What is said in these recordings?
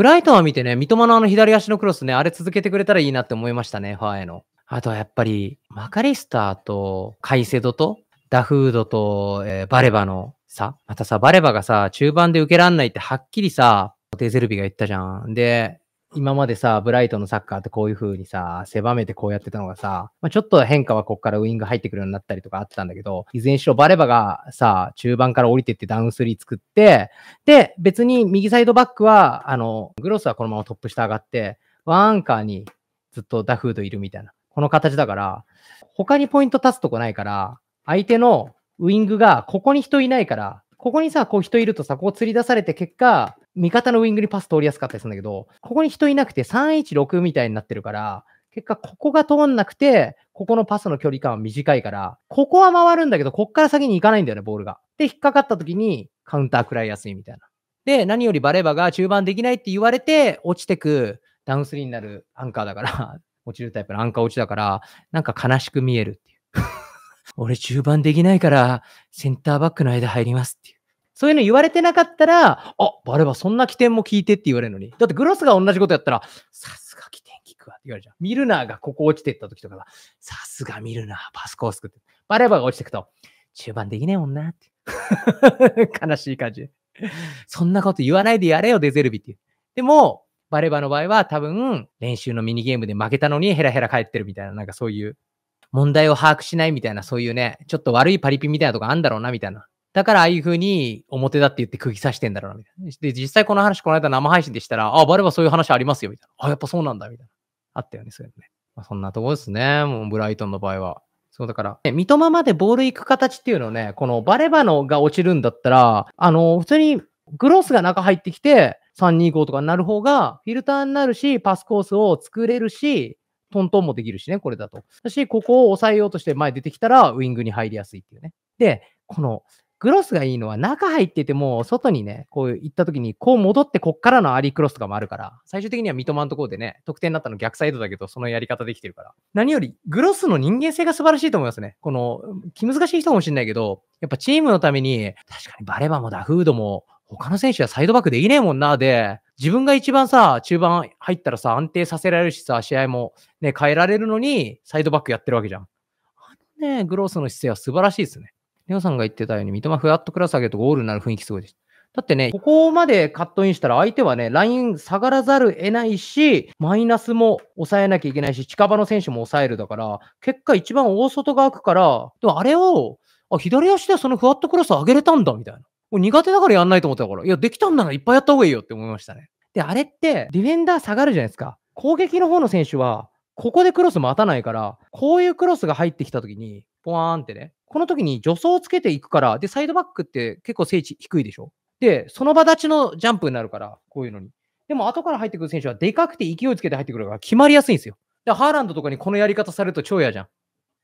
ブライトンは見てね、三笘のあの左足のクロスね、あれ続けてくれたらいいなって思いましたね、ファーへの。あとはやっぱり、マカリスターとカイセドとダフードと、えー、バレバのさ、またさ、バレバがさ、中盤で受けらんないってはっきりさ、デゼルビが言ったじゃん。で、今までさ、ブライトのサッカーってこういう風にさ、狭めてこうやってたのがさ、まあ、ちょっと変化はこっからウィング入ってくるようになったりとかあったんだけど、いずれにしろバレバがさ、中盤から降りてってダウンスリー作って、で、別に右サイドバックは、あの、グロスはこのままトップ下上がって、ワンアンカーにずっとダフードいるみたいな。この形だから、他にポイント立つとこないから、相手のウィングがここに人いないから、ここにさ、こう人いるとさ、こう釣り出されて結果、味方のウィングにパス通りやすかったりするんだけど、ここに人いなくて316みたいになってるから、結果ここが通んなくて、ここのパスの距離感は短いから、ここは回るんだけど、こっから先に行かないんだよね、ボールが。で、引っかかった時にカウンター食らいやすいみたいな。で、何よりバレバが中盤できないって言われて、落ちてくダウンスリーになるアンカーだから 落ちるタイプのアンカー落ちだから、なんか悲しく見えるっていう 俺中盤できないから、センターバックの間入りますっていう。そういうの言われてなかったら、あ、バレバそんな起点も聞いてって言われるのに。だってグロスが同じことやったら、さすが起点聞くわって言われるじゃん。ミルナーがここ落ちてった時とかは、さすがミルナー、パスコースクって。バレバが落ちてくと、中盤できねえもんなって。悲しい感じ。そんなこと言わないでやれよ、デゼルビっていう。でも、バレバの場合は多分、練習のミニゲームで負けたのにヘラヘラ帰ってるみたいな、なんかそういう、問題を把握しないみたいな、そういうね、ちょっと悪いパリピみたいなとこあんだろうな、みたいな。だからああいう風に表だって言って釘刺してんだろうな、みたいな。で、実際この話この間生配信でしたら、あ、バレバそういう話ありますよ、みたいな。あ、やっぱそうなんだ、みたいな。あったよね、そういうのね。まあ、そんなとこですね。もうブライトンの場合は。そうだから、ね、三笘までボール行く形っていうのをね、このバレバのが落ちるんだったら、あの、普通にグロスが中入ってきて、325とかになる方が、フィルターになるし、パスコースを作れるし、トントンもできるしね、これだと。だし、ここを抑えようとして前出てきたら、ウィングに入りやすいっていうね。で、このグロスがいいのは中入ってても、外にね、こう行った時に、こう戻ってこっからのアリークロスとかもあるから、最終的には三笘のところでね、得点になったの逆サイドだけど、そのやり方できてるから。何より、グロスの人間性が素晴らしいと思いますね。この、気難しい人かもしれないけど、やっぱチームのために、確かにバレバもダフードも、他の選手はサイドバックできねえもんな、で、自分が一番さ、中盤入ったらさ、安定させられるしさ、試合もね、変えられるのに、サイドバックやってるわけじゃん。あのね、グロスの姿勢は素晴らしいですね。レオさんが言ってたように、三笘フラットクラス上げるとゴールになる雰囲気すごいです。だってね、ここまでカットインしたら相手はね、ライン下がらざる得ないし、マイナスも抑えなきゃいけないし、近場の選手も抑えるだから、結果一番大外が空くから、でもあれを、あ、左足でそのフワットクラス上げれたんだ、みたいな。苦手だからやんないと思ったから、いや、できたんならいっぱいやった方がいいよって思いましたね。で、あれって、ディフェンダー下がるじゃないですか。攻撃の方の選手は、ここでクロス待たないから、こういうクロスが入ってきたときに、ポワーンってね、この時に助走をつけていくから、で、サイドバックって結構整地低いでしょ？で、その場立ちのジャンプになるから、こういうのに。でも、後から入ってくる選手はでかくて勢いつけて入ってくるから決まりやすいんですよ。で、ハーランドとかにこのやり方されると超嫌じゃん。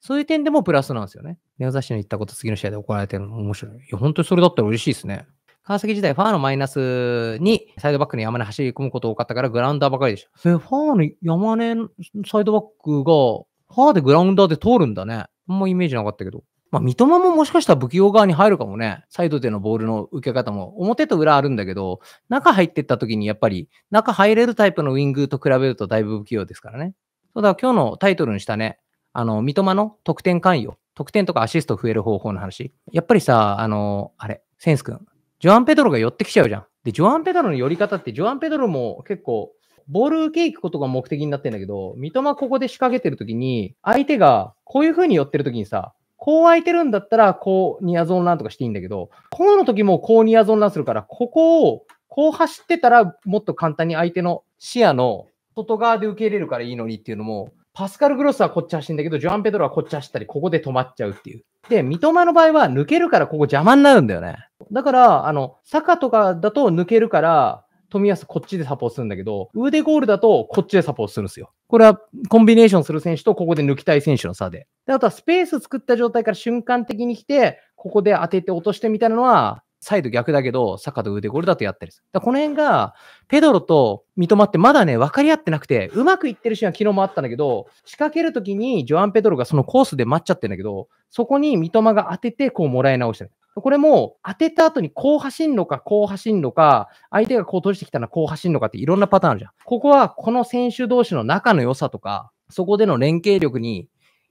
そういう点でもプラスなんですよね。ネオザッシュの言ったこと次の試合で行われてるの面白い。いや、本当にそれだったら嬉しいですね。川崎時代、ファーのマイナスにサイドバックの山根走り込むこと多かったからグラウンダーばかりでしょ。え、ファーの山根サイドバックがファーでグラウンダーで通るんだね。あんまイメージなかったけど。まあ、三笘ももしかしたら不器用側に入るかもね。サイドでのボールの受け方も。表と裏あるんだけど、中入ってった時にやっぱり、中入れるタイプのウィングと比べるとだいぶ不器用ですからね。そうだ、今日のタイトルにしたね、あの、三笘の得点関与。得点とかアシスト増える方法の話。やっぱりさ、あの、あれ、センス君。ジョアン・ペドロが寄ってきちゃうじゃん。で、ジョアン・ペドロの寄り方って、ジョアン・ペドロも結構、ボール受け行くことが目的になってんだけど、三笘ここで仕掛けてるときに、相手がこういう風に寄ってるときにさ、こう空いてるんだったら、こうニアゾーンランとかしていいんだけど、こうの時もこうニアゾーンランするから、ここをこう走ってたら、もっと簡単に相手の視野の外側で受け入れるからいいのにっていうのも、パスカル・グロスはこっち走るんだけど、ジョアン・ペドロはこっち走ったり、ここで止まっちゃうっていう。で、三笘の場合は抜けるからここ邪魔になるんだよね。だから、あの、坂とかだと抜けるから、富安こっちでサポートするんだけど、腕ゴールだとこっちでサポートするんですよ。これはコンビネーションする選手とここで抜きたい選手の差で。であとはスペース作った状態から瞬間的に来て、ここで当てて落としてみたいなのは、サイド逆だけど、坂と腕ゴールだとやったりする。だこの辺が、ペドロと三笘ってまだね、分かり合ってなくて、うまくいってるシーンは昨日もあったんだけど、仕掛けるときにジョアン・ペドロがそのコースで待っちゃってるんだけど、そこに三笘が当てて、こうもらい直してる。これも当てた後にこう走んのか、こう走んのか、相手がこう閉じてきたらこう走んのかっていろんなパターンあるじゃん。ここはこの選手同士の仲の良さとか、そこでの連携力に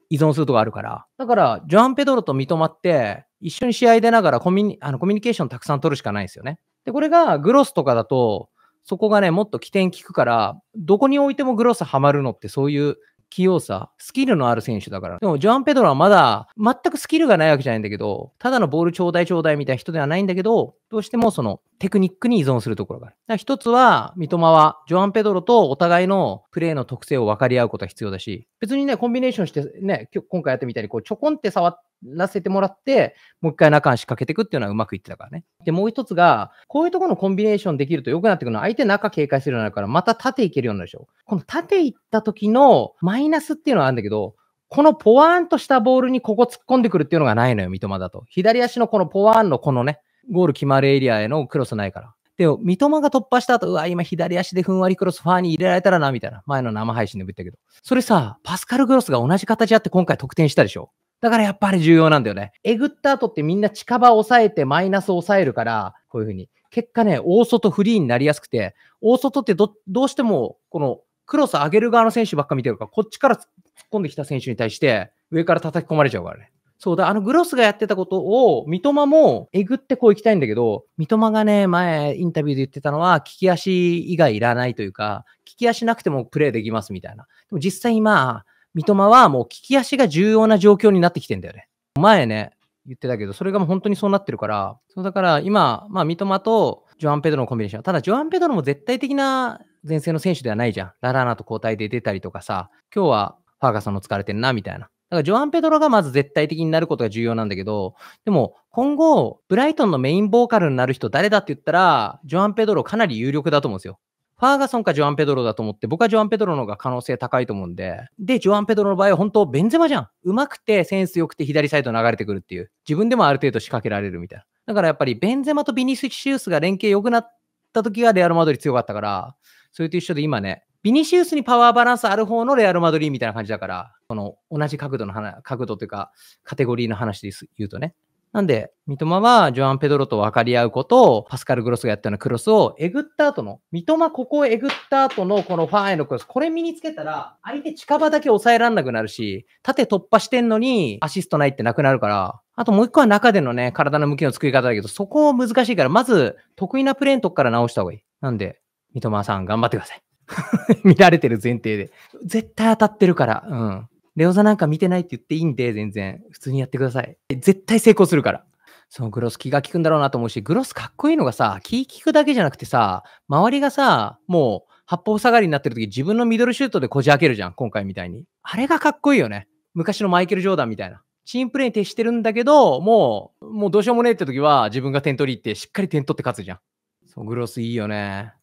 依存するとこあるから。だから、ジョアン・ペドロと三笘って、一緒に試合出ながらコミュニあのコミュニケーションたくさん取るしかないですよね。で、これがグロスとかだと、そこがね、もっと起点効くから、どこに置いてもグロスハマるのってそういう器用さ、スキルのある選手だから。でも、ジョアン・ペドロはまだ、全くスキルがないわけじゃないんだけど、ただのボールちょうだいちょうだいみたいな人ではないんだけど、どうしてもそのテクニックに依存するところがある。だ一つは、三笘は、ジョアン・ペドロとお互いのプレーの特性を分かり合うことが必要だし、別にね、コンビネーションしてね、今回やってみたいに、こう、ちょこんって触っらせてもらって、もう一回中足かけていくっていうのはうまくいってたからね。で、もう一つが、こういうところのコンビネーションできると良くなってくるのは、相手中警戒するようになるから、また縦いけるようになるでしょ。この縦行った時のマイナスっていうのはあるんだけど、このポワーンとしたボールにここ突っ込んでくるっていうのがないのよ、三笘だと。左足のこのポワーンのこのね、ゴール決まるエリアへのクロスないから。で、三笘が突破した後、うわ、今左足でふんわりクロスファーに入れられたらな、みたいな。前の生配信でも言ったけど。それさ、パスカル・グロスが同じ形あって今回得点したでしょだからやっぱり重要なんだよね。えぐった後ってみんな近場を抑えてマイナスを抑えるから、こういうふうに。結果ね、大外フリーになりやすくて、大外ってど、どうしても、このクロス上げる側の選手ばっか見てるから、こっちから突っ込んできた選手に対して、上から叩き込まれちゃうからね。そうだ、あのグロスがやってたことを、三笘もえぐってこう行きたいんだけど、三笘がね、前インタビューで言ってたのは、利き足以外いらないというか、利き足なくてもプレーできますみたいな。でも実際今、三笘はもう利き足が重要な状況になってきてんだよね。前ね、言ってたけど、それがもう本当にそうなってるから、そうだから今、まあ三笘とジョアン・ペドロのコンビネーション。ただ、ジョアン・ペドロも絶対的な前線の選手ではないじゃん。ララーナと交代で出たりとかさ、今日はファーガソンの疲れてんな、みたいな。だからジョアン・ペドロがまず絶対的になることが重要なんだけど、でも今後、ブライトンのメインボーカルになる人誰だって言ったら、ジョアン・ペドロかなり有力だと思うんですよ。ファーガソンかジョアン・ペドロだと思って、僕はジョアン・ペドロの方が可能性高いと思うんで、で、ジョアン・ペドロの場合は本当、ベンゼマじゃん。うまくて、センス良くて左サイド流れてくるっていう。自分でもある程度仕掛けられるみたいな。だからやっぱり、ベンゼマとビニシウスが連携良くなった時がレアル・マドリー強かったから、それと一緒で今ね、ビニシウスにパワーバランスある方のレアル・マドリーみたいな感じだから、この同じ角度の話、角度というか、カテゴリーの話です言うとね。なんで、三笘はジョアン・ペドロと分かり合うことを、パスカル・グロスがやったようなクロスを、えぐった後の、三笘ここをえぐった後のこのファーへのクロス、これ身につけたら、相手近場だけ抑えらんなくなるし、縦突破してんのに、アシストないってなくなるから、あともう一個は中でのね、体の向きの作り方だけど、そこ難しいから、まず、得意なプレーのとこから直した方がいい。なんで、三笘さん頑張ってください。見られてる前提で。絶対当たってるから。うん。レオザなんか見てないって言っていいんで、全然。普通にやってください。絶対成功するから。そのグロス気が利くんだろうなと思うし、グロスかっこいいのがさ、気利くだけじゃなくてさ、周りがさ、もう八方下がりになってる時自分のミドルシュートでこじ開けるじゃん、今回みたいに。あれがかっこいいよね。昔のマイケル・ジョーダンみたいな。チームプレーに徹してるんだけど、もう、もうどうしようもねえって時は自分が点取りってしっかり点取って勝つじゃん。そう、グロスいいよね。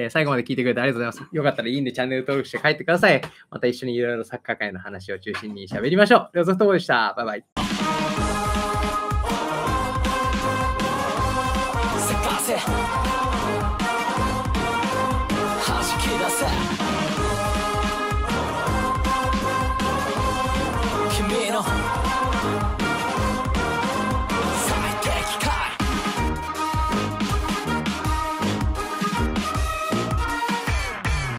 え最後まで聞いてくれてありがとうございます。よかったらいいんでチャンネル登録して帰ってください。また一緒にいろいろサッカー界の話を中心に喋りましょう。レオゾフトボでした。バイバイ。君の